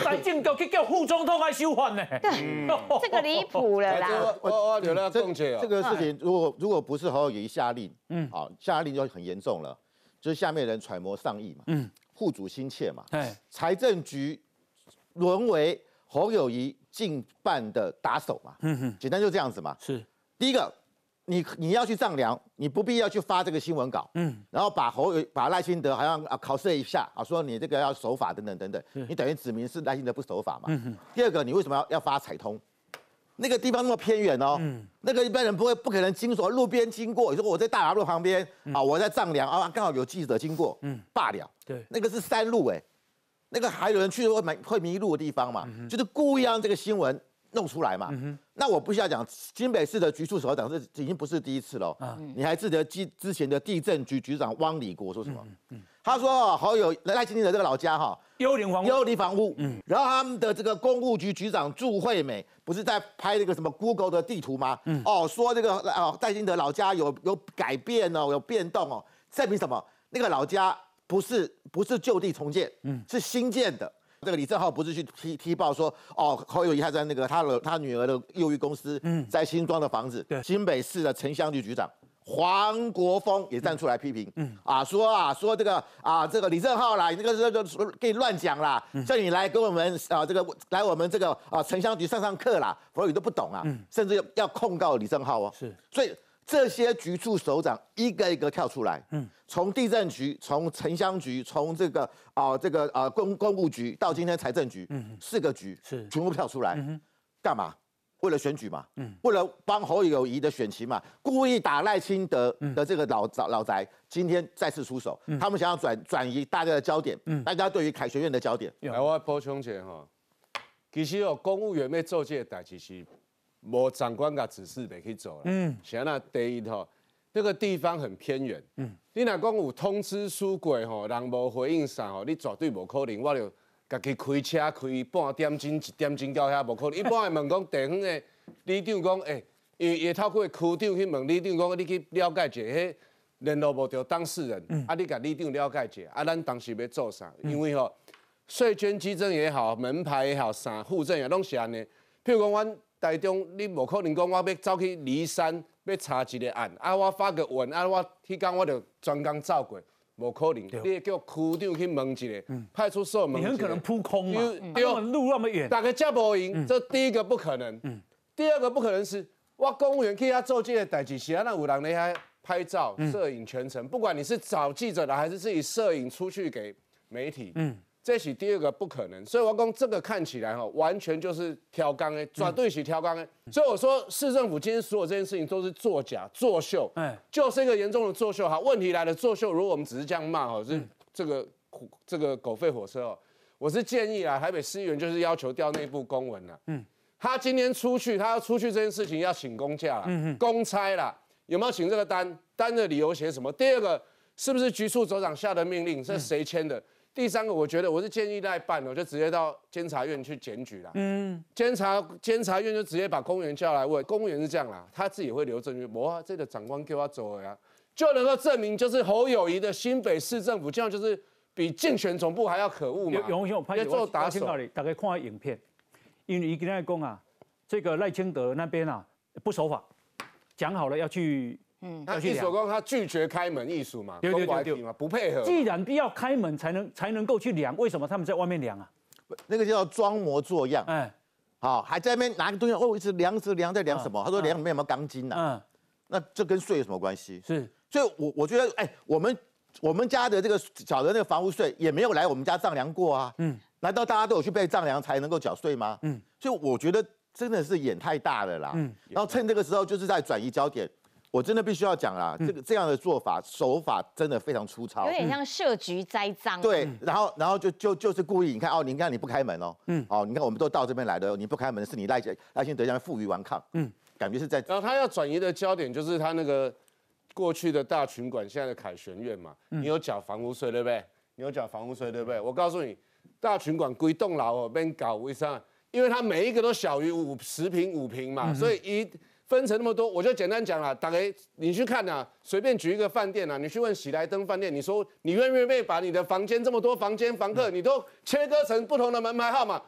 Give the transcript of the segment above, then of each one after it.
财政局去叫副总统来修法呢？对，这个离谱了啦。我我我留了这共解哦。这个事情，如果如果不是侯友谊下令，嗯，好，下令就很严重了，就是下面人揣摩上意嘛，嗯，护主心切嘛，对，财政局沦为侯友谊进办的打手嘛，嗯哼，简单就这样子嘛。是。第一个，你你要去丈量，你不必要去发这个新闻稿，嗯，然后把侯友把赖清德好像啊考试一下啊，说你这个要守法等等等。等，你等于指明是赖清德不守法嘛。第二个，你为什么要要发彩通？那个地方那么偏远哦，那个一般人不会不可能经过路边经过。你说我在大马路旁边啊，我在丈量啊，刚好有记者经过，嗯，罢了。对。那个是山路哎，那个还有人去会迷会迷路的地方嘛，就是故意让这个新闻弄出来嘛。那我不需要讲，新北市的局处首长是已经不是第一次了。你还记得之之前的地震局局长汪礼国说什么？他说哦好有赖清德这个老家哈，幽灵房屋，幽灵房屋，嗯，然后他们的这个公务局局长祝惠美不是在拍那个什么 Google 的地图吗？嗯，哦，说这个哦戴金德老家有有改变哦，有变动哦，证明什么？那个老家不是不是就地重建，嗯，是新建的。这个李正浩不是去踢踢爆说，哦，侯友谊还在那个他的他女儿的幼育公司，嗯，在新庄的房子，对新北市的城乡局局长黄国峰也站出来批评，嗯啊，说啊说这个啊这个李正浩啦，你这个这个给你乱讲啦，叫你来跟我们啊这个来我们这个啊城乡局上上课啦，否则你都不懂啊，甚至要要控告李正浩哦，是，所以这些局处首长一个一个跳出来，嗯，从地震局，从城乡局，从这个啊、这个啊、公公务局到今天财政局，嗯，四个局是全部跳出来，干嘛？为了选举嘛，嗯，为了帮侯友谊的选情嘛，故意打赖清德的这个老老老宅，今天再次出手，他们想要转转移大家的焦点，大家对于凯旋院的焦点，来，我补充一下哈，其实哦，公务员要做这个代志是无长官甲指示得去做了。嗯，像那第一吼，那个地方很偏远。嗯，你若讲有通知书过吼，人无回应啥吼，你绝对无可能。我就家己开车开半点钟、一点钟到遐无可能。一般会问讲地方的里长讲，诶、因为也透过区长去问里长讲，你去了解一下，迄联络无着当事人，啊，你甲里长了解一下，啊，咱当时要做啥？因为吼。税捐基征也好，门牌也好，啥户政也拢是安尼。譬如讲，阮台中，你无可能讲我要走去骊山要查一个案，啊，我发个文，啊，我迄工我就专工走过，无可能。你会叫区长去问一下，派出所问一下。你很可能扑空嘛，因为路那么远，大家接不赢，这第一个不可能。第二个不可能是，我公务员去遐做这个代志，是啊，那有人咧遐拍照、摄影全程，不管你是找记者来，还是自己摄影出去给媒体，嗯，这是第二个不可能。所以我讲这个看起来哈，完全就是挑纲的，绝对起挑纲的。所以我说，市政府今天所有这件事情都是作假、作秀，哎哎，就是一个严重的作秀。好，问题来了，作秀，如果我们只是这样骂哈，是这个这个狗吠火车哦。我是建议啊，台北市议员就是要求调内部公文了。嗯，他今天出去，他要出去这件事情要请公假了，嗯公差啦，有没有请这个单？单的理由写什么？第二个是不是局处首长下的命令？这谁签的？第三个，我觉得我是建议赖办，我就直接到监察院去检举啦。嗯，监察监察院就直接把公务员叫来问，公务员是这样啦，他自己会留证据，我啊这个长官给我走了呀，就能够证明就是侯友谊的新北市政府这样就是比竞选总部还要可恶嘛。永永我拍要做打手听到你大概看下影片，因为伊跟他讲啊，这个赖清德那边啊不守法，讲好了要去，嗯，他要去量。艺术工他拒绝开门艺术嘛，对对对公外对嘛，不配合。既然必要开门才能才能够去量，为什么他们在外面量啊？那个叫装模作样，哎，好，还在那边拿个东西，哦，一直量，一直量，在量什么？他说量里面有没有钢筋呐？嗯，那这跟税有什么关系？是所以我，我觉得，哎，我们我们家的这个缴的那个房屋税也没有来我们家丈量过啊。嗯，难道大家都有去被丈量才能够缴税吗？嗯，所以我觉得真的是眼太大了啦。嗯，然后趁这个时候就是在转移焦点。我真的必须要讲啦，这个这样的做法手法真的非常粗糙有。点像设局栽赃。对，然后然后就就就是故意，你看哦，你看你不开门哦，嗯，哦，你看我们都到这边来的，你不开门是你赖赖清德这样负隅顽抗，嗯，感觉是在然后他要转移的焦点就是他那个过去的大群馆，现在的凯旋苑嘛，你有缴房屋税对不对？你有缴房屋税对不对？我告诉你，大群馆归栋楼哦，边搞为啥？因为它每一个都小于五十平五平嘛，所以一分成那么多，我就简单讲了，大概你去看呐，随便举一个饭店呐，你去问喜来登饭店，你说你愿不愿意把你的房间这么多房间房客，你都切割成不同的门牌号码？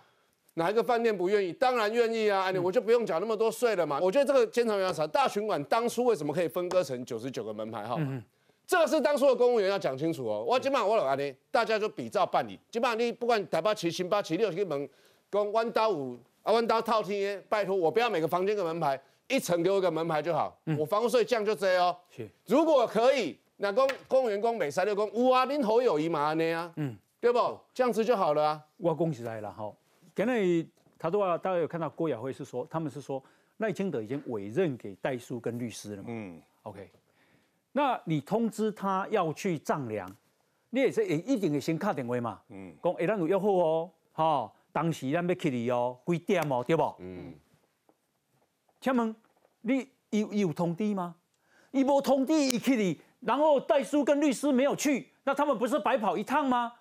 哪一个饭店不愿意？当然愿意啊！我就不用缴那么多税了嘛。我觉得这个监察员要查大巡馆当初为什么可以分割成九十九个门牌号码？这个是当初的公务员要讲清楚哦。我基本上我老安呢，大家就比照办理。基本上你不管台八七、新八七、六七门，跟弯刀五啊弯刀套天，拜托我不要每个房间个门牌。一层给我一个门牌就好，我房屋税降就这哦。是，如果可以，那公公员公每三六公，哇，恁好友谊嘛那啊，嗯，对不？这样子就好了啊。我恭喜来了哈。刚才他都啊，大家有看到郭雅慧是说，他们是说赖清德已经委任给代书跟律师了嘛？嗯，OK。那你通知他要去丈量，你也是也一定会先卡电话嘛？嗯，讲哎，咱有约好哦，哈，当时咱要去你哦，几点哦，对不？嗯。请问你有有通知吗？一波通知伊去你，然后代书跟律师没有去，那他们不是白跑一趟吗？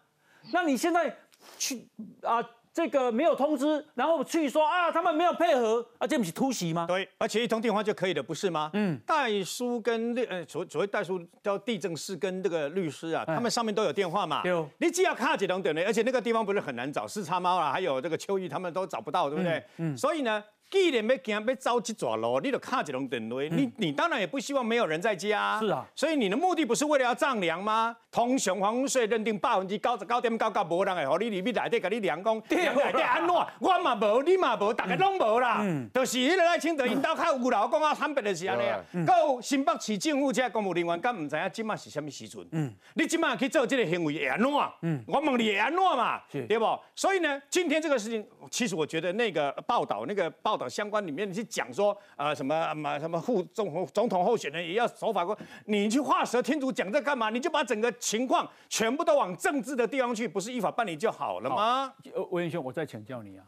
那你现在去啊，这个没有通知，然后去说啊，他们没有配合啊，这不是突袭吗？对，而且一通电话就可以了，不是吗？嗯，代书跟律呃所所谓代书叫地政士跟这个律师啊，他们上面都有电话嘛。有，你只要卡几通等的，而且那个地方不是很难找，四叉猫啊，还有这个秋玉他们都找不到，对不对？嗯，所以呢。既然要行要走这条路，你就卡一笼电话。你你当然也不希望没有人在家。是啊，所以你的目的不是为了要丈量吗？通常房屋税认定百分之九十九点九九无人会和你里面内底给你量讲，量内底安怎？我嘛无，你嘛无，大家拢无啦。嗯，就是迄个赖清德因兜较有啦，讲啊坦白就是安尼啊。到新北市政府这公务人员，敢唔知影今麦是什么时阵？嗯，你今麦去做这个行为会安怎？嗯，我问你会安怎嘛？对不？所以呢，今天这个事情，其实我觉得那个报道，那个报。相关里面你去讲说呃什么什么副总总统候选人也要守法规，你去画蛇添足讲这干嘛？你就把整个情况全部都往政治的地方去，不是依法办理就好了吗？呃，文彦兄，我再请教你啊，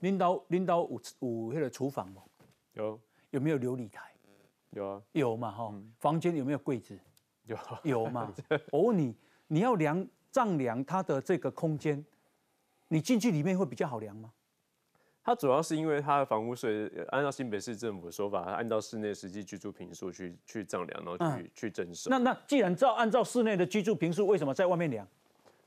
领导领导五五那个厨房吗？有有没有琉璃台？有啊，有嘛哈？房间有没有柜子？有有嘛？我 问你，你要量丈量它的这个空间，你进去里面会比较好量吗？它主要是因为它的房屋税，按照新北市政府的说法，按照室内实际居住平数去去丈量，然后去去征收。那那既然照按照室内的居住平数，为什么在外面量？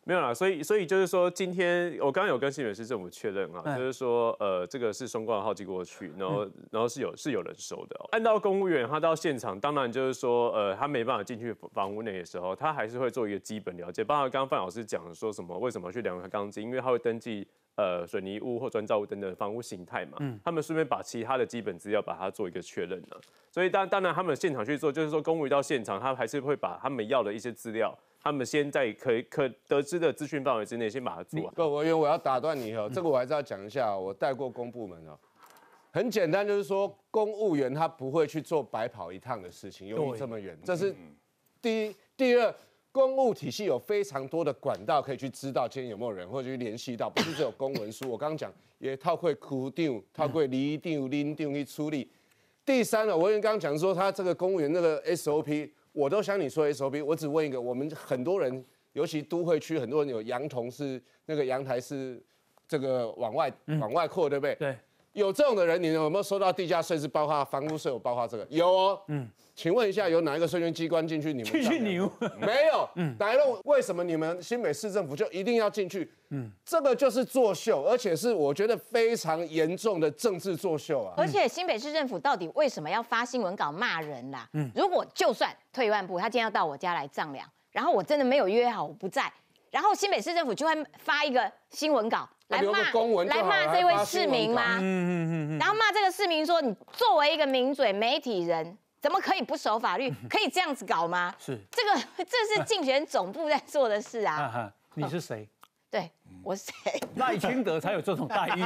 没有啦，所以所以就是说，今天我刚刚有跟新北市政府确认啊，就是说，呃，这个是双挂号寄过去，然后然后是有是有人收的。按照公务员他到现场，当然就是说，呃，他没办法进去房屋内的时候，他还是会做一个基本了解。包括刚刚范老师讲说什么，为什么去量钢筋，因为他会登记呃水泥屋或砖造屋等等房屋形态嘛。嗯。他们顺便把其他的基本资料把它做一个确认呢。所以当当然他们现场去做，就是说公务员到现场，他还是会把他们要的一些资料。他们先在可可得知的资讯范围之内，先把它做完。不，我因为我要打断你哦，这个我还是要讲一下。我带过公部门哦，很简单，就是说公务员他不会去做白跑一趟的事情，由于这么远。这是第一，第二，公务体系有非常多的管道可以去知道今天有没有人，或者去联系到，不是只有公文书。我刚刚讲也套会苦定，套会离定拎定去处理。第三呢，我刚刚讲说他这个公务员那个 SOP。我都想你说 SOP，我只问一个，我们很多人，尤其都会区很多人有阳童是那个阳台是这个往外往外扩，对不对？对。有这种的人，你有没有收到地价税是包括房屋税有包括这个？有哦。嗯。请问一下，有哪一个税捐机关进去？你们去去牛？没有。嗯。哪一个？为什么你们新北市政府就一定要进去？嗯。这个就是作秀，而且是我觉得非常严重的政治作秀啊。而且新北市政府到底为什么要发新闻稿骂人啦？嗯。如果就算退一万步，他今天要到我家来丈量，然后我真的没有约好，我不在，然后新北市政府就会发一个新闻稿。来骂来骂这位市民吗？嗯嗯嗯然后骂这个市民说：“你作为一个名嘴媒体人，怎么可以不守法律？可以这样子搞吗？”是这个，这是竞选总部在做的事啊。你是谁？对，我是谁？赖清德才有这种待遇。